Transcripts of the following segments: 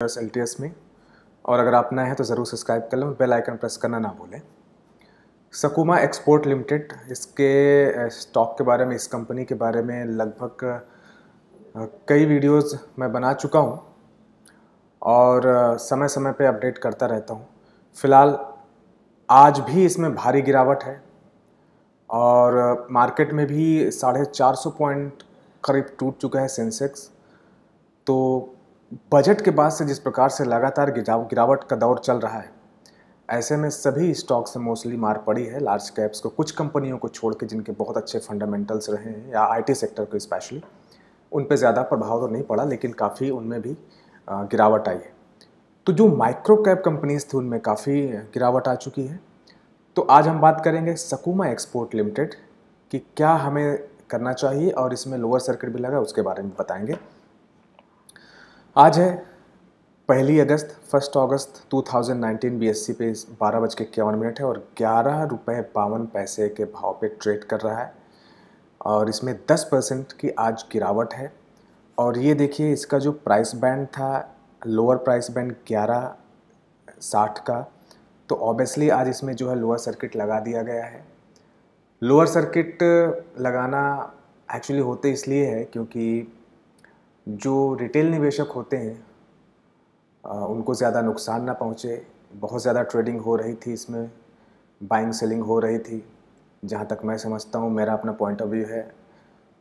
L T में। और अगर आप नए हैं तो ज़रूर सब्सक्राइब कर लें बेल आइकन प्रेस करना ना भूलें। सकुमा एक्सपोर्ट लिमिटेड इसके स्टॉक के बारे में, इस कंपनी के बारे में लगभग कई वीडियोस मैं बना चुका हूँ। और समय समय पे अपडेट करता रहता हूँ। फ़िलहाल, आज भी इसमें भारी गिरावट है। और मार्केट में भी साढ़े चार सौ पॉइंट करीब टूट चुका है सेंसेक्स तो बजट के बाद से जिस प्रकार से लगातार गिरावट का दौर चल रहा है, ऐसे में सभी स्टॉक्स से मोस्टली मार पड़ी है। लार्ज कैप्स को, कुछ कंपनियों को छोड़ के जिनके बहुत अच्छे फंडामेंटल्स रहे हैं, या आईटी सेक्टर को स्पेशली, उन पर ज़्यादा प्रभाव तो नहीं पड़ा, लेकिन काफ़ी उनमें भी गिरावट आई है। तो जो माइक्रो कैप कंपनीज़ थी, उनमें काफ़ी गिरावट आ चुकी है। तो आज हम बात करेंगे सकुमा एक्सपोर्ट लिमिटेड, कि क्या हमें करना चाहिए, और इसमें लोअर सर्किट भी लगा उसके बारे में बताएँगे। आज है पहली अगस्त फ़र्स्ट अगस्त 2019 बीएससी पे बारह बज के इक्यावन मिनट है और ग्यारह रुपये बावन पैसे के भाव पे ट्रेड कर रहा है। और इसमें 10 परसेंट की आज गिरावट है। और ये देखिए, इसका जो प्राइस बैंड था लोअर प्राइस बैंड ग्यारह साठ का तो ऑब्वियसली आज इसमें जो है लोअर सर्किट लगा दिया गया है। लोअर सर्किट लगाना एक्चुअली होते इसलिए है क्योंकि जो रिटेल निवेशक होते हैं उनको ज़्यादा नुकसान ना पहुँचे। बहुत ज़्यादा ट्रेडिंग हो रही थी इसमें बाइंग सेलिंग हो रही थी। जहाँ तक मैं समझता हूँ, मेरा अपना पॉइंट ऑफ़ व्यू है।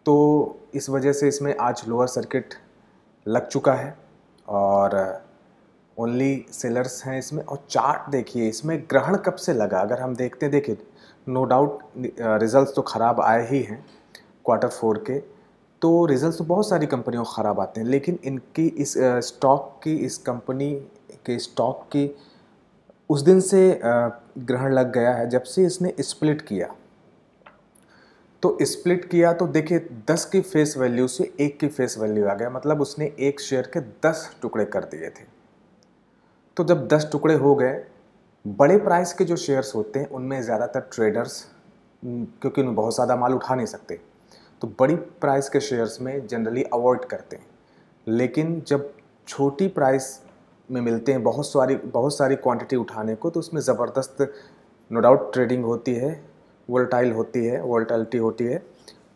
तो इस वजह से इसमें आज लोअर सर्किट लग चुका है और ओनली सेलर्स हैं इसमें। और चार्ट देखिए, इसमें ग्रहण कब से लगा? अगर हम देखते देखिए नो डाउट रिजल्ट्स तो ख़राब आए ही हैं क्वार्टर फोर के। तो रिज़ल्ट तो बहुत सारी कंपनियों ख़राब आते हैं, लेकिन इनकी इस स्टॉक की, इस कंपनी के स्टॉक की उस दिन से ग्रहण लग गया है जब से इसने स्प्लिट किया। तो स्प्लिट किया तो देखिए, दस की फेस वैल्यू से एक की फेस वैल्यू आ गया मतलब उसने एक शेयर के दस टुकड़े कर दिए थे। तो जब दस टुकड़े हो गए, बड़े प्राइस के जो शेयर्स होते हैं, उनमें ज़्यादातर ट्रेडर्स क्योंकि उन्हें बहुत ज़्यादा माल उठा नहीं सकते। तो बड़ी प्राइस के शेयर्स में जनरली अवॉइड करते हैं। लेकिन जब छोटी प्राइस में मिलते हैं, बहुत सारी बहुत सारी क्वांटिटी उठाने को तो उसमें ज़बरदस्त नो डाउट ट्रेडिंग होती है वोल्टाइल होती है वोल्टालिटी होती है।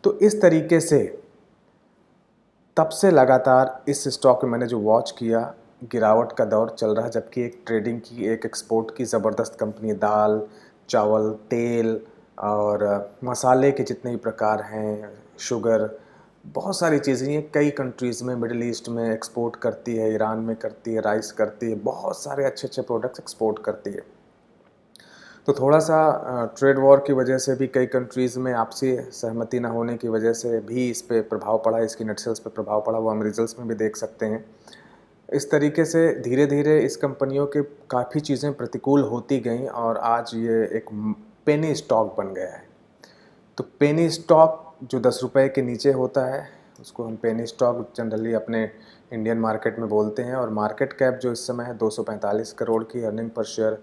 तो इस तरीके से तब से लगातार इस स्टॉक में मैंने जो वॉच किया, गिरावट का दौर चल रहा है जबकि एक ट्रेडिंग की, एक एक्सपोर्ट की ज़बरदस्त कंपनी दाल, चावल, तेल और मसाले के जितने भी प्रकार हैं शुगर, बहुत सारी चीज़ें ये कई कंट्रीज़ में मिडिल ईस्ट में एक्सपोर्ट करती है ईरान में करती है राइस करती है, बहुत सारे अच्छे अच्छे प्रोडक्ट्स एक्सपोर्ट करती है। तो थोड़ा सा ट्रेड वॉर की वजह से भी कई कंट्रीज़ में आपसी सहमति ना होने की वजह से भी इस पर प्रभाव पड़ा, इसकी नेट सेल्स पर प्रभाव पड़ा, वो हम रिज़ल्ट में भी देख सकते हैं। इस तरीके से धीरे धीरे इस कंपनियों के काफ़ी चीज़ें प्रतिकूल होती गई और आज ये एक पेनी स्टॉक बन गया है। तो पेनी स्टॉक जो दस रुपये के नीचे होता है, उसको हम पेनी स्टॉक जनरली अपने इंडियन मार्केट में बोलते हैं और मार्केट कैप जो इस समय है 245 करोड़ की अर्निंग पर शेयर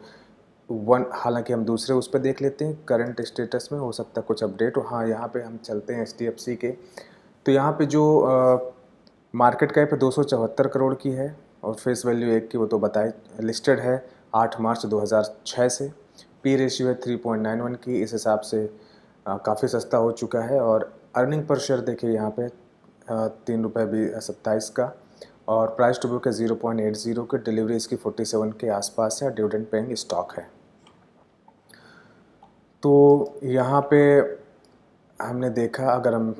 वन हालाँकि हम दूसरे उस पर देख लेते हैं करंट स्टेटस में हो सकता है कुछ अपडेट हो। हाँ यहाँ पे हम चलते हैं एच के। तो यहाँ पे जो मार्केट कैप है, दो सौ चौहत्तर करोड़ की है और फेस वैल्यू एक की वो तो बताए लिस्टेड है आठ मार्च 2006 से। पी रेशियो है 3.91 की, इस हिसाब से काफ़ी सस्ता हो चुका है और अर्निंग पर शेयर देखिए यहाँ पे तीन रुपये भी सत्ताईस का और प्राइस टू बुक है ज़ीरो पॉइंट एट ज़ीरो के डिलीवरी इसकी फोर्टी सेवन के आसपास है डिविडेंड पेइंग स्टॉक है। तो यहाँ पे हमने देखा, अगर हम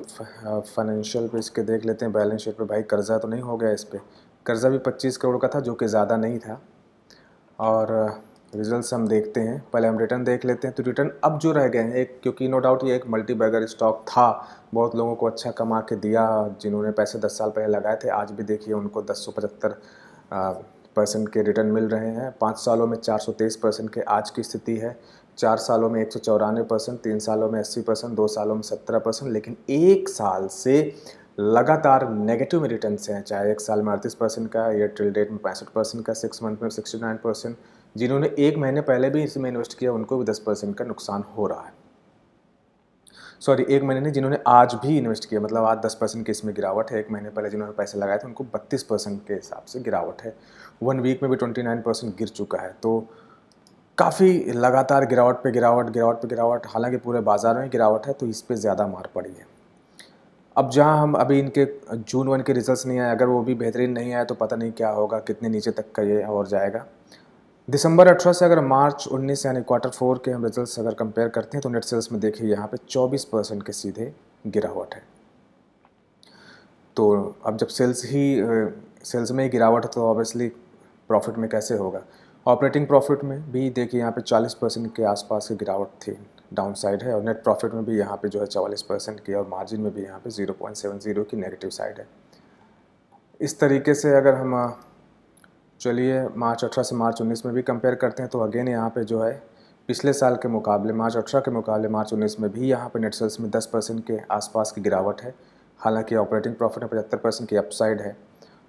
फाइनेंशियल पे इसके देख लेते हैं बैलेंस शीट पे, भाई कर्ज़ा तो नहीं हो गया इस पर कर्ज़ा भी पच्चीस करोड़ का था, जो कि ज़्यादा नहीं था। और रिजल्ट्स हम देखते हैं, पहले हम रिटर्न देख लेते हैं। तो रिटर्न अब जो रह गए हैं, एक, क्योंकि नो डाउट ये एक मल्टी बैगर स्टॉक था। बहुत लोगों को अच्छा कमा के दिया, जिन्होंने पैसे दस साल पहले लगाए थे, आज भी देखिए उनको दस सौ पचहत्तर परसेंट के रिटर्न मिल रहे हैं। पाँच सालों में चार सौ तेईस परसेंट के आज की स्थिति है। चार सालों में एक सौ चौरानवे परसेंट तीन सालों में अस्सी परसेंट दो सालों में सत्रह परसेंट लेकिन एक साल से लगातार नेगेटिव में रिटर्न हैं। चाहे एक साल में अड़तीस परसेंट का ईयर टिल डेट में पैंसठ परसेंट का सिक्स मंथ में सिक्सटी नाइन परसेंट जिन्होंने एक महीने पहले भी इसमें इन्वेस्ट किया, उनको भी दस परसेंट का नुकसान हो रहा है। सॉरी एक महीने नहीं, जिन्होंने आज भी इन्वेस्ट किया मतलब आज दस परसेंट की इसमें गिरावट है, एक महीने पहले जिन्होंने पैसे लगाए थे, उनको बत्तीस परसेंट के हिसाब से गिरावट है। वन वीक में भी ट्वेंटी नाइन परसेंट गिर चुका है तो काफ़ी लगातार गिरावट पे गिरावट गिरावट पे गिरावट, हालाँकि पूरे बाज़ार में गिरावट है तो इस पर ज़्यादा मार पड़ी है। अब जहाँ हम अभी इनके जून वन के रिजल्ट्स नहीं आए, अगर वो भी बेहतरीन नहीं आए तो पता नहीं क्या होगा, कितने नीचे तक का ये और जाएगा। दिसंबर अठारह से अगर मार्च 19 यानी क्वार्टर फोर के हम रिजल्ट्स अगर कंपेयर करते हैं तो नेट सेल्स में देखिए यहाँ पे 24 परसेंट के सीधे गिरावट है। तो अब जब सेल्स ही, सेल्स में ही गिरावट है तो ऑब्वियसली प्रॉफिट में कैसे होगा? ऑपरेटिंग प्रॉफिट में भी देखिए यहाँ पे 40 परसेंट के आसपास की गिरावट थी डाउन साइड है, और नेट प्रॉफिट में भी यहाँ पे जो है चवालीस परसेंट की, और मार्जिन में भी यहाँ पे 0.70 की नेगेटिव साइड है। इस तरीके से अगर हम चलिए मार्च अठारह से मार्च उन्नीस में भी कंपेयर करते हैं तो अगेन यहाँ पे जो है, पिछले साल के मुकाबले, मार्च अठारह के मुकाबले, मार्च उन्नीस में भी यहाँ पे नेट सेल्स में दस परसेंट के आसपास की गिरावट है। हालाँकि ऑपरेटिंग प्रॉफिट में पचहत्तर परसेंट की अपसाइड है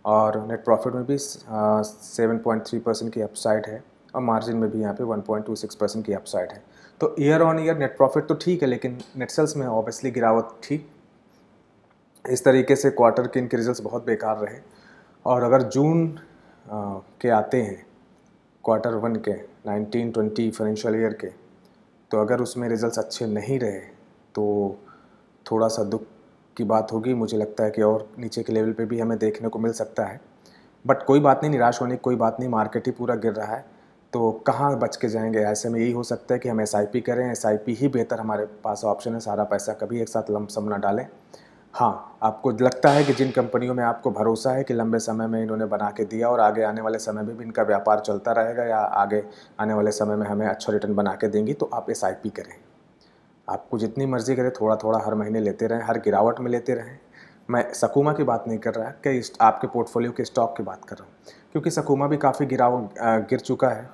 और नेट प्रॉफिट में भी सेवन पॉइंट थ्री परसेंट की अपसाइड है और मार्जिन में भी यहाँ पे one point two six percent की अपसाइड है। तो year on year net profit तो ठीक है, लेकिन नेट सेल्स में ऑब्वियसली गिरावट थी इस तरीके से क्वार्टर के इनके रिज़ल्ट बहुत बेकार रहे। और अगर जून के आते हैं क्वार्टर वन के 1920 फाइनेंशियल ईयर के तो अगर उसमें रिजल्ट्स अच्छे नहीं रहे तो थोड़ा सा दुख की बात होगी। मुझे लगता है कि और नीचे के लेवल पे भी हमें देखने को मिल सकता है। बट कोई बात नहीं, निराश होने की कोई बात नहीं मार्केट ही पूरा गिर रहा है। तो कहाँ बच के जाएँगे? ऐसे में यही हो सकता है कि हम एसआईपी करें। एसआईपी ही बेहतर हमारे पास ऑप्शन है। सारा पैसा कभी एक साथ लमसम ना डालें। हाँ आपको लगता है कि जिन कंपनियों में आपको भरोसा है कि लंबे समय में इन्होंने बना के दिया और आगे आने वाले समय में भी इनका व्यापार चलता रहेगा या आगे आने वाले समय में हमें अच्छा रिटर्न बना के देंगी तो आप एसआईपी करें। आपको जितनी मर्ज़ी करें थोड़ा थोड़ा हर महीने लेते रहें, हर गिरावट में लेते रहें। मैं सकुमा की बात नहीं कर रहा, कि आपके पोर्टफोलियो के स्टॉक की बात कर रहा हूँ, क्योंकि सकुमा भी काफ़ी गिराव गिर चुका है।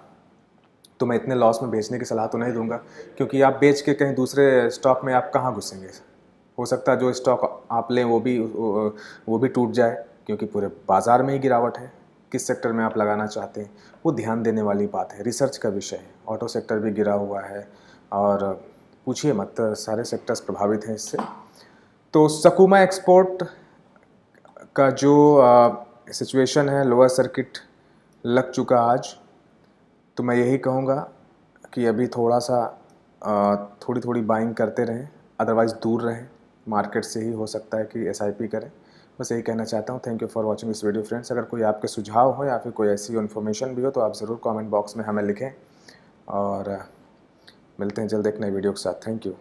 तो मैं इतने लॉस में बेचने की सलाह तो नहीं दूँगा, क्योंकि आप बेच के कहीं दूसरे स्टॉक में आप कहाँ घुसेंगे? हो सकता है जो स्टॉक आप लें वो भी वो भी टूट जाए, क्योंकि पूरे बाज़ार में ही गिरावट है। किस सेक्टर में आप लगाना चाहते हैं, वो ध्यान देने वाली बात है। रिसर्च का विषय है। ऑटो सेक्टर भी गिरा हुआ है और पूछिए मत, सारे सेक्टर्स प्रभावित हैं इससे। तो सकुमा एक्सपोर्ट का जो सिचुएशन है लोअर सर्किट लग चुका आज। तो मैं यही कहूँगा कि अभी थोड़ा सा थोड़ी थोड़ी बाइंग करते रहें अदरवाइज़ दूर रहें। मार्केट से ही हो सकता है कि एसआईपी करें। बस यही कहना चाहता हूँ। थैंक यू फॉर वॉचिंग इस वीडियो फ्रेंड्स अगर कोई आपके सुझाव हो या फिर कोई ऐसी इन्फॉर्मेशन भी हो तो आप ज़रूर कॉमेंट बॉक्स में हमें लिखें। और मिलते हैं जल्द एक नए वीडियो के साथ। Thank you